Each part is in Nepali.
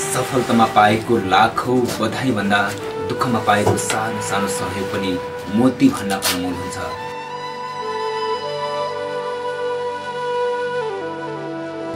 सफलतामा पाएको लाखौँ बधाईभन्दा दुःखमा पाएको सानो सानो सहयोग पनि मोती अनमोल हुन्छ।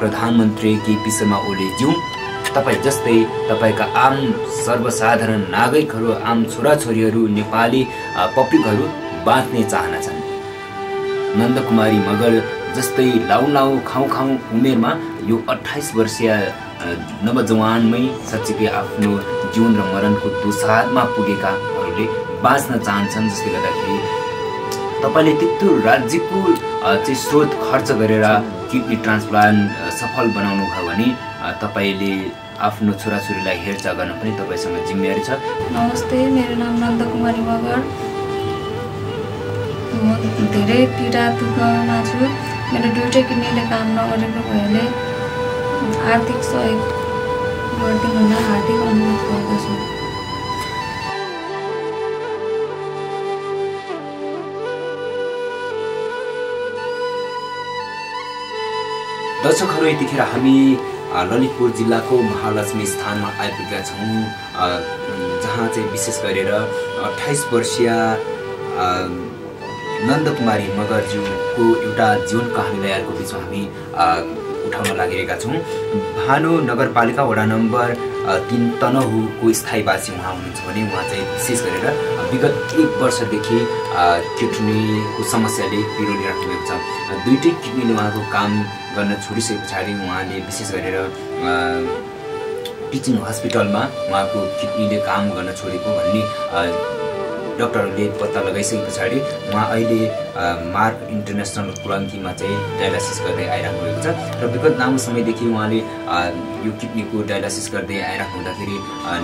प्रधानमन्त्री केपी शर्मा ओलीज्यू तपाईँ जस्तै तपाईँका आम सर्वसाधारण नागरिकहरू आम छोराछोरीहरू नेपाली पब्लिकहरू बाँच्ने चाहना छन्। नन्दकुमारी मगर जस्तै लाउ लाउ खाउँ खाउँ उमेरमा यो अठाइस वर्षीय नवजवानमै साँच्चीकै आफ्नो जीवन र मरणको दुसादमा पुगेकाहरूले बाँच्न चाहन्छन् जसले गर्दाखेरि तपाईँले त्यत्रो राज्यको चाहिँ स्रोत खर्च गरेर किडनी ट्रान्सप्लान्ट सफल बनाउनु भयो भने तपाईँले आफ्नो छोराछोरीलाई हेरचाह गर्न पनि तपाईँसँग जिम्मेवारी छ। नमस्ते मेरो नाम नन्द कुमारी मगर म धेरै पीडा दुःखमा छु। मेरो दुइटै किडनीले काम नगरेको भएले आर्थिक सहयोग गरिदिनु हुन हार्दिक अनुरोध गर्दछु। दर्शकहरू यतिखेर हामी ललितपुर जिल्लाको महालक्ष्मी स्थानमा आइपुगेका छौँ। जहाँ चाहिँ विशेष गरेर अठाइस वर्षीय नन्दकुमारी मगरज्यूको एउटा जीवन कहानीलाई अर्को बिचमा हामी उठाउन लागिरहेका छौँ। भानु नगरपालिका वडा नम्बर तिन तनहुको स्थायीवासी उहाँ हुनुहुन्छ भने उहाँ चाहिँ विशेष गरेर विगत एक वर्षदेखि किडनीको समस्याले पिरोलिराख्नु भएको छ। दुइटै किडनीले उहाँको काम गर्न छोडिसके पछाडि उहाँले विशेष गरेर टिचिङ हस्पिटलमा उहाँको किडनीले काम गर्न छोडेको भन्ने डक्टरहरूले पत्ता लगाइसके पछाडि उहाँ अहिले मार्क इन्टरनेसनल कुलाङ्कीमा चाहिँ डायलासिस गर्दै आइरहनु भएको छ। र विगत लामो समयदेखि उहाँले यो किडनीको डायलासिस गर्दै आइरहनु हुँदाखेरि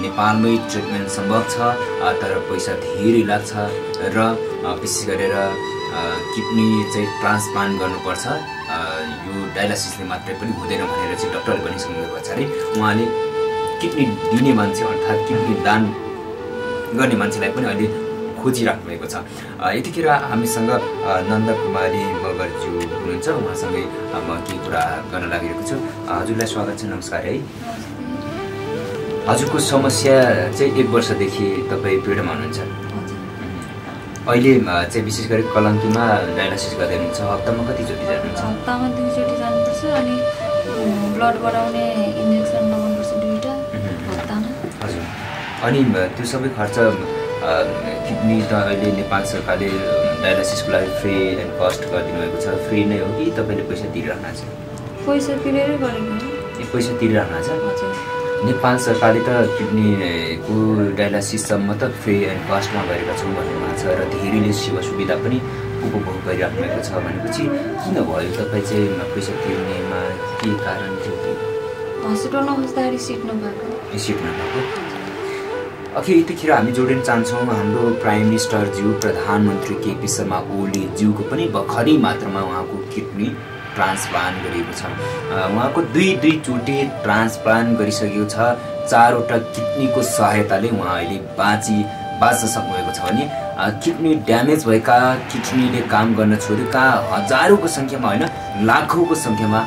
नेपालमै ट्रिटमेन्ट सम्भव छ तर पैसा धेरै लाग्छ र विशेष गरेर किडनी चाहिँ ट्रान्सप्लान्ट गर्नुपर्छ। यो डायलासिसले मात्रै पनि हुँदैन भनेर चाहिँ डक्टरले पनि सम्झाउनु पछाडि उहाँले किडनी दिने मान्छे अर्थात् किडनी दान गर्ने मान्छेलाई पनि अहिले खोजिराख्नु भएको छ। यतिखेर हामीसँग नन्द कुमारी मगरज्यू हुनुहुन्छ। उहाँसँगै म केही कुरा गर्न लागिरहेको छु। हजुरलाई स्वागत छ नमस्कार है। हजुरको समस्या चाहिँ एक वर्षदेखि तपाईँ पीडामा हुनुहुन्छ। अहिले चाहिँ विशेष गरी कलङ्कीमा डायलासिस गर्दै हुनुहुन्छ। हप्तामा कतिचोटि जानुहुन्छ? हप्तामा दुईचोटि जानुपर्छ अनि ब्लड बढाउने इन्जेक्सन लगाउनुपर्छ दुईवटा हप्तामा। हजुर। अनि त्यो सबै खर्च किडनी त अहिले नेपाल सरकारले डायलासिसको लागि फ्री एन्ड कस्ट गरिदिनु भएको छ। फ्री नै हो कि तपाईँले पैसा तिरिरहनु छ? पैसा तिरेरै गरेको पैसा तिरिरहनु छ? नेपाल सरकारले त किडनीको डायलासिससम्म त फ्री एन्ड कस्टमा गरेका छौँ भन्नुभएको छ र धेरैले सेवा सुविधा पनि उपभोग गरिराख्नु भएको छ भनेपछि किन भयो? तपाईँ चाहिँ पैसा तिर्नेमा के कारण थियो? कि हस्पिटलमा बस्दाखेरि सिट नपाएको सिट नभएको? अघि यतिखेर हामी जोडिन चाहन्छौँ हाम्रो प्राइम मिनिस्टरज्यू प्रधानमन्त्री केपी शर्मा ओलीज्यूको पनि भर्खरै मात्रामा उहाँको किडनी ट्रान्सप्लान्ट गरिएको छ। उहाँको दुई दुईचोटि ट्रान्सप्लान्ट गरिसकेको छ। चारवटा किडनीको सहायताले उहाँ अहिले बाँची बाँच्न सक्नुभएको छ भने किडनी ड्यामेज भएका किडनीले काम गर्न छोडेका हजारौँको सङ्ख्यामा होइन लाखौँको सङ्ख्यामा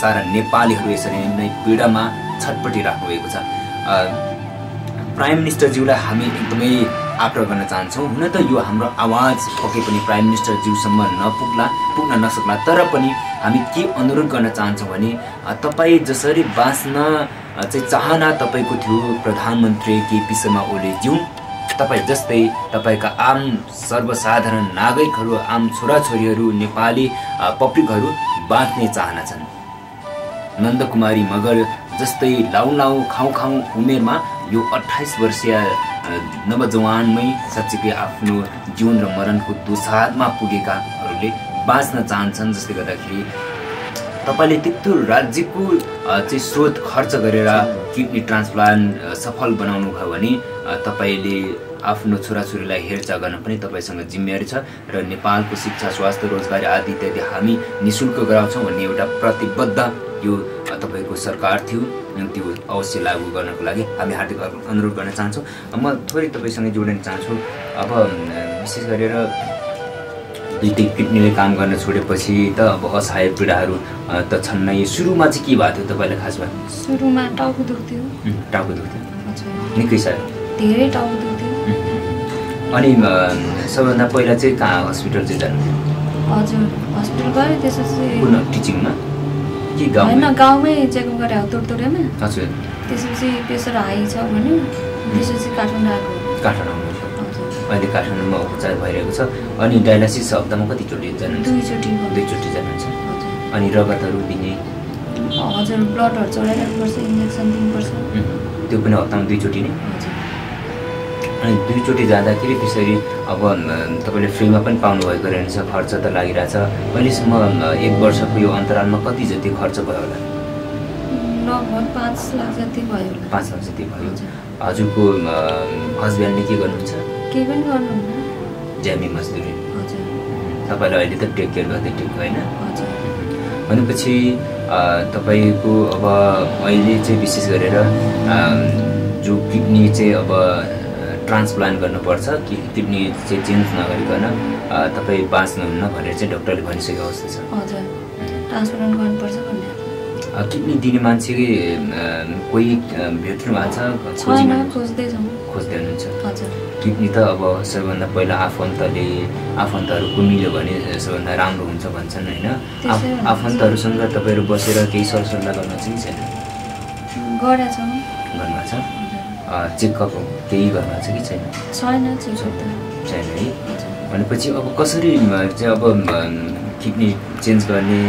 सारा नेपालीहरू यसरी नै पीडामा छटपटिराख्नु भएको छ। प्राइम मिनिस्टरज्यूलाई हामी एकदमै आग्रह गर्न चाहन्छौँ। हुन त यो हाम्रो आवाज पक्कै पनि प्राइम मिनिस्टरज्यूसम्म नपुग्ला पुग्न नसक्ला। तर पनि हामी के अनुरोध गर्न चाहन्छौँ भने तपाईँ जसरी बाँच्न चाहिँ चाहना तपाईँको थियो प्रधानमन्त्री केपी शर्मा ओलीज्यू तपाईँ जस्तै तपाईँका आम सर्वसाधारण नागरिकहरू आम छोराछोरीहरू नेपाली पब्लिकहरू बाँच्ने चाहना छन्। नन्दकुमारी मगर जस्तै लाउ लाउ खाउँ खाउँ उमेरमा यो अठाइस वर्षीय नवजवानमै साँच्चीकै आफ्नो जीवन र मरणको दुसादमा पुगेकाहरूले बाँच्न चाहन्छन् जसले गर्दाखेरि तपाईँले त्यत्रो राज्यको चाहिँ स्रोत खर्च गरेर किडनी ट्रान्सप्लान्ट सफल बनाउनु भयो भने तपाईँले आफ्नो छोराछोरीलाई हेरचाह गर्न पनि तपाईँसँग जिम्मेवारी छ र नेपालको शिक्षा स्वास्थ्य रोजगारी आदि इत्यादि हामी नि शुल्क गराउँछौँ भन्ने एउटा प्रतिबद्ध यो तपाईँको सरकार थियो त्यो अवश्य लागू गर्नको लागि हामी हार्दिक अनुरोध गर्न चाहन्छौँ। म थोरै तपाईँसँग जोडिन चाहन्छु। अब विशेष गरेर दुइटै किडनीले काम गर्न छोडेपछि त अब असहाय पीडाहरू त छन् नै। सुरुमा चाहिँ के भएको थियो तपाईँलाई खासमा सुरुमा टाउको दुख्थ्यो। टाउको दुख्थ्यो। निकै साह्रो। धेरै टाउको दुख्थ्यो। अनि सबभन्दा पहिला चाहिँ कहाँ हस्पिटल चाहिँ जानु हजुर हस्पिटल गएँ त्यसपछि टिचिङमा? कि होइन गाउँमा चेकअप गरेँ हो तुरतुरेमा हजुर। त्यसपछि प्रेसर हाई छ भन्यो त्यसपछि काठमाडौँ आएको काठमाडौँ अहिले काठमाडौँमा उपचार भइरहेको छ। अनि डायलासिस हप्तामा कतिचोटि जानुहुन्छ? दुईचोटि। दुईचोटि जानुहुन्छ। अनि रगतहरू दिने? हजुर ब्लडहरू चढाइराख्नुपर्छ इन्जेक्सन दिनुपर्छ। त्यो पनि हप्तामा दुईचोटि नै? अनि दुईचोटि जाँदाखेरि त्यसरी अब तपाईँले फ्रीमा पनि पाउनुभएको रहेछ खर्च त लागिरहेछ। अहिलेसम्म एक वर्षको यो अन्तरालमा कति जति खर्च भयो होला? पाँच लाख जति भयो पाँच लाख जति भयो। हजुर। हजुरको हस्बेन्डले के गर्नुहुन्छ? केही पनि गर्नुहुन्न। ज्यामी मजदुरी। तपाईँलाई अहिले त टेक केयर गर्दै ठिक होइन? भनेपछि तपाईँको अब अहिले चाहिँ विशेष गरेर जो किडनी चाहिँ अब ट्रान्सप्लान्ट गर्नुपर्छ कि किडनी चाहिँ चेन्ज नगरिकन तपाईँ बाँच्नुहुन्न भनेर चाहिँ डक्टरले भनिसकेको अवस्था छ। हजुर। ट्रान्सप्लान्ट गर्नुपर्छ भन्ने। अ, किडनी दिने मान्छे कोही भेट्नु भएको छ? खोज्दै हुनुहुन्छ। किडनी त अब सबैभन्दा पहिला आफन्तले आफन्तहरूको मिल्यो भने सबैभन्दा राम्रो हुन्छ भन्छन् होइन। आफन्तहरूसँग तपाईँहरू बसेर केही सरसल्लाह गर्न चाहिँ छैन? छौँ? चेकअप केही गर्नुभएको छ कि छैन? छैन है? भनेपछि अब कसरी चाहिँ अब किडनी चेन्ज गर्ने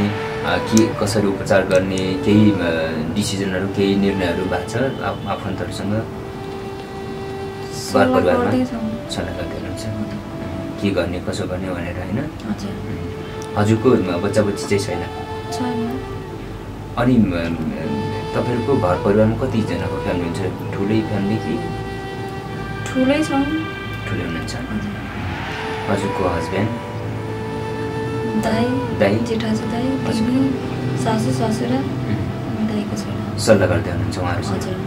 के कसरी उपचार गर्ने केही डिसिजनहरू केही निर्णयहरू भएको छ आफ- आफन्तहरूसँग? सल्लाह परिवारमा? गर्दैछौँ। सल्लाह गर्दै हुनुहुन्छ के गर्ने कसो गर्ने भनेर होइन? हजुर। हजुरको बच्चा बच्ची चाहिँ छैन? अनि तपाईँहरूको घर परिवारमा कतिजनाको फ्यामिली हुन्छ? ठुलै फ्यामिली कि ठुलै छौँ। ठुलै हुनुहुन्छ। हजुर हजुरको हस्बेन्ड दाई दाइ? जेठाजु दाई बहिनी सासू ससुरा दाईको छोरा। सल्लाह गर्दै हुनुहुन्छ हजुर।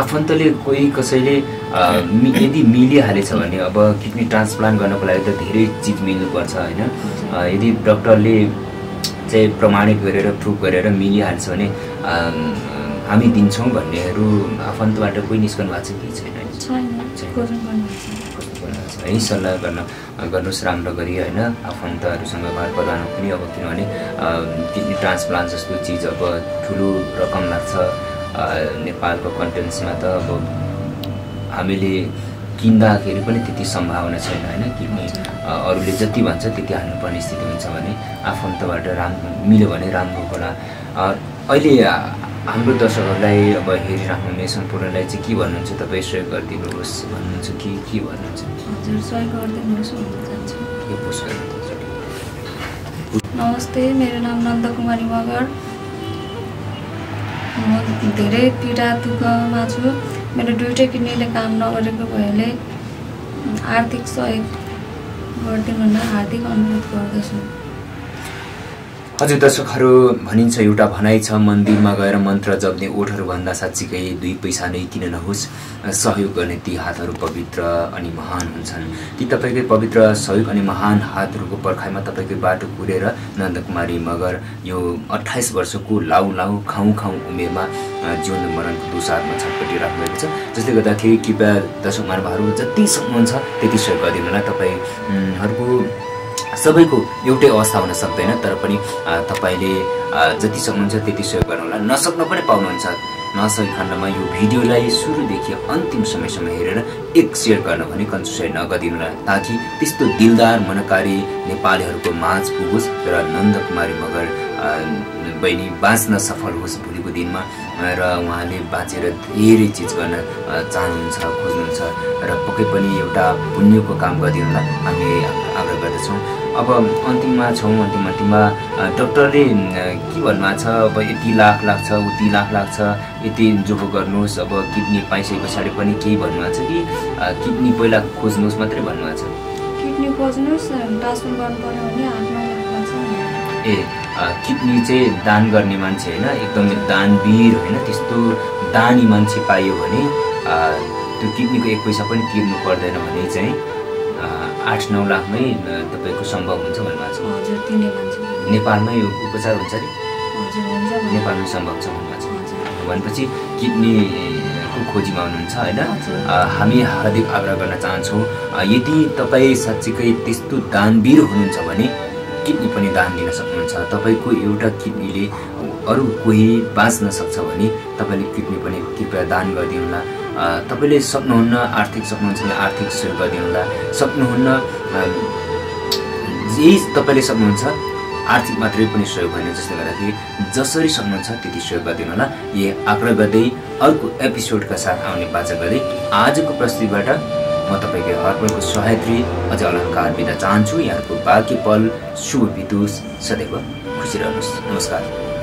आफन्तले कोही कसैले यदि मिलिहालेछ भने अब किडनी ट्रान्सप्लान्ट गर्नको लागि त धेरै चिज मिल्नुपर्छ होइन? यदि डक्टरले चाहिँ प्रमाणित गरेर प्रुभ गरेर मिलिहाल्छ भने हामी दिन्छौँ भन्नेहरू आफन्तबाट कोही निस्कनु भएको छ कि छैन है सल्लाह गर्न गर्नुहोस् राम्रो गरी होइन? आफन्तहरूसँग घर परिवारमा पनि अब किनभने किडनी ट्रान्सप्लान्ट जस्तो चिज अब ठुलो रकम लाग्छ नेपालको कन्टेन्समा त अब हामीले किन्दाखेरि पनि त्यति सम्भावना छैन होइन? किडनी अ, अरूले जति भन्छ त्यति हाल्नुपर्ने स्थिति हुन्छ भने आफन्तबाट राम्रो मिल्यो भने राम्रो होला। अहिले हाम्रो दर्शकहरूलाई अब हेरिराख्नु हुने सम्पूर्णलाई चाहिँ के भन्नुहुन्छ? तपाईँ सहयोग गरिदिनुहोस् भन्नुहुन्छ कि के भन्नुहुन्छ? नमस्ते मेरो नाम नन्दकुमारी मगर। म धेरै पीडा दुःखमा छु मेरो दुइटै किडनीले काम नगरेको भएले आर्थिक सहयोग गरिदिनु हार्दिक अनुरोध गर्दछु हजुर दर्शकहरू भनिन्छ एउटा भनाइ छ मन्दिरमा गएर मन्त्र जप्ने ओठहरू भन्दा साँच्चीकै दुई पैसा नै किन नहोस्? सहयोग गर्ने ती हातहरू पवित्र अनि महान हुन्छन्। ती तपाईँकै पवित्र सहयोग अनि महान हातहरूको पर्खाइमा तपाईँकै बाटो कुरेर नन्दकुमारी मगर यो अठाइस वर्षको लाउ लाउ खाउँ खाउँ उमेरमा जीवन मरणको दुसारमा छटपटी राख्नुभएको छ। जसले गर्दाखेरि कृपया दर्शक महानुभावहरू जति सक्नुहुन्छ त्यति सहयोग गरिदिनु होला। तपाईँहरूको सबैको एउटै अवस्था हुन सक्दैन तर पनि तपाईँले जति सक्नुहुन्छ त्यति सहयोग गर्नुहोला। नसक्न पनि पाउनुहुन्छ। नसकेको खण्डमा यो भिडियोलाई सुरुदेखि अन्तिम समयसम्म हेरेर एक सेयर गर्न भने कन्जुसाइ नगरिदिनुहोला। ताकि त्यस्तो दिलदार मनकारी नेपालीहरूको माझ पुगोस् र नन्दकुमारी मगर अ, बहिनी बाँच्न सफल होस् भोलिको दिनमा र उहाँले बाँचेर धेरै चिज गर्न चाहनुहुन्छ खोज्नुहुन्छ र पक्कै पनि एउटा पुण्यको काम गरिदिनुलाई हामी आग्रह गर्दछौँ अब अन्तिममा छौँ अन्तिम अन्तिममा डक्टरले के भन्नुभएको छ अब यति लाख लाग्छ उति लाख लाग्छ यति जोको गर्नुहोस् अब किडनी पाइसके पछाडि पनि केही भन्नुभएको छ कि किडनी पहिला खोज्नुहोस् मात्रै भन्नुभएको छ किडनी खोज्नुहोस् ट्रान्सफर गर्नु पऱ्यो भने आठ नौ लाख लाग्छ भनेर। ए किडनी चाहिँ दान गर्ने मान्छे होइन एकदमै दानवीर होइन त्यस्तो दानी मान्छे पाइयो भने त्यो किडनीको एक पैसा पनि तिर्नु पर्दैन भने चाहिँ आठ नौ लाखमै तपाईँको सम्भव हुन्छ भन्नुभएको छ नेपालमै उपचार हुन्छ नि नेपालमै सम्भव छ भन्नुभएको छ भनेपछि किडनीको खोजीमा हुनुहुन्छ होइन? हामी हार्दिक आग्रह गर्न चाहन्छौँ यदि तपाईँ साँच्चीकै त्यस्तो दानवीर हुनुहुन्छ भने किडनी पनि दान दिन सक्नुहुन्छ। तपाईँको एउटा किडनीले अरू कोही बाँच्न सक्छ भने तपाईँले किडनी पनि कृपया दान गरिदिनुहोला तपाईँले सक्नुहुन्न आर्थिक सक्नुहुन्छ भने आर्थिक सहयोग गरिदिनुहोला सक्नुहुन्न जे तपाईँले सक्नुहुन्छ आर्थिक मात्रै पनि सहयोग होइन जसले गर्दाखेरि जसरी सक्नुहुन्छ त्यति सहयोग गरिदिनु होला यही आग्रह गर्दै अर्को एपिसोडका साथ आउने बाचा गर्दै आजको प्रस्तुतिबाट म तपाईँको हर्पलको सहायत्री। अझ अलङ्कार बिदा चाहन्छु यहाँको बाँकी पल शुभ बितोस्। सदैव खुसी रहनुहोस्। नमस्कार।